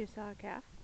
You saw a calf?